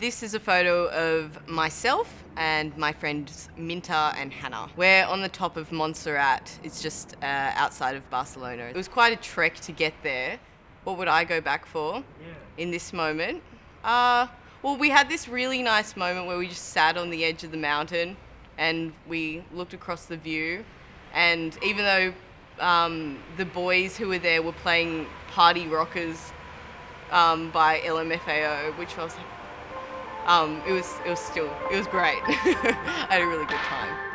This is a photo of myself and my friends Minta and Hannah. We're on the top of Montserrat. It's just uh, outside of Barcelona. It was quite a trek to get there. What would I go back for in this moment? Uh, well, we had this really nice moment where we just sat on the edge of the mountain and we looked across the view. And even though um, the boys who were there were playing Party Rockers um, by LMFAO, which I was like, um, it was it was still it was great. I had a really good time.